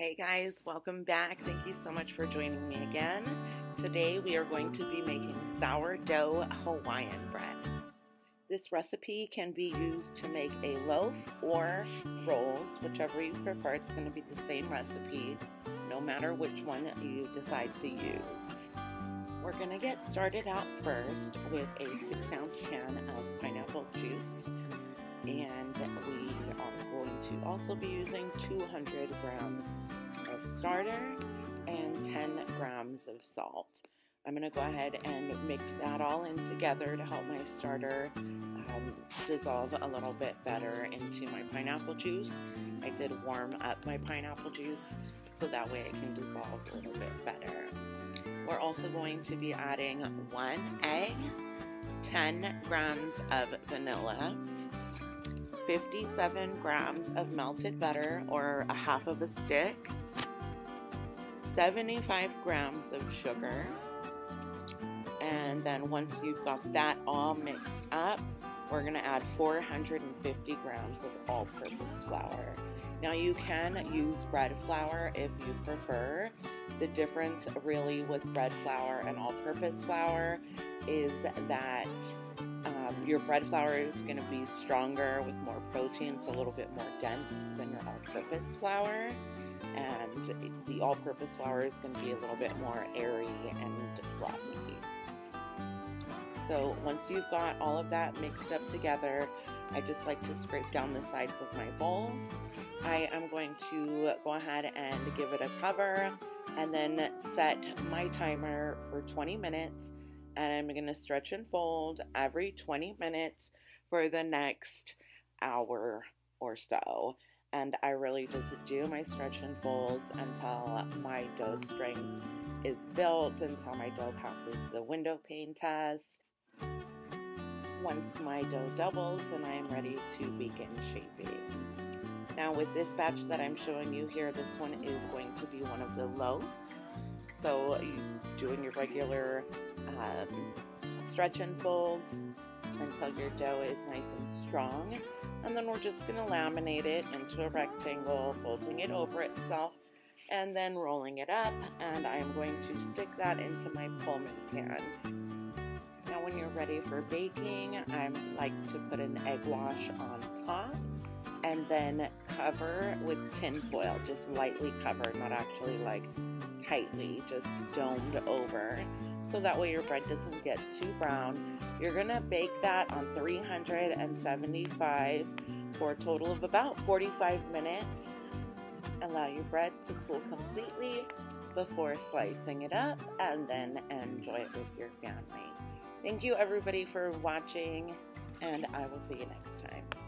Hey guys, welcome back. Thank you so much for joining me again. Today we are going to be making sourdough Hawaiian bread. This recipe can be used to make a loaf or rolls, whichever you prefer. It's going to be the same recipe no matter which one you decide to use. We're going to get started out first with a 6 ounce can of pineapple juice and we are to also be using 200 grams of starter and 10 grams of salt. I'm going to go ahead and mix that all in together to help my starter um, dissolve a little bit better into my pineapple juice. I did warm up my pineapple juice so that way it can dissolve a little bit better. We're also going to be adding one egg, 10 grams of vanilla, 57 grams of melted butter or a half of a stick, 75 grams of sugar, and then once you've got that all mixed up, we're going to add 450 grams of all-purpose flour. Now you can use bread flour if you prefer. The difference really with bread flour and all-purpose flour is that your bread flour is going to be stronger with more protein. It's a little bit more dense than your all-purpose flour. And the all-purpose flour is going to be a little bit more airy and fluffy. So once you've got all of that mixed up together, I just like to scrape down the sides of my bowls. I am going to go ahead and give it a cover and then set my timer for 20 minutes and I'm going to stretch and fold every 20 minutes for the next hour or so. And I really just do my stretch and folds until my dough strength is built, until my dough passes the window pane test. Once my dough doubles, then I am ready to begin shaping. Now with this batch that I'm showing you here, this one is going to be one of the loaves. So doing your regular um, stretch and fold until your dough is nice and strong. And then we're just going to laminate it into a rectangle, folding it over itself, and then rolling it up. And I am going to stick that into my Pullman pan. Now when you're ready for baking, I like to put an egg wash on top and then cover with tin foil, just lightly covered, not actually like tightly, just domed over. So that way your bread doesn't get too brown. You're gonna bake that on 375 for a total of about 45 minutes. Allow your bread to cool completely before slicing it up and then enjoy it with your family. Thank you everybody for watching and I will see you next time.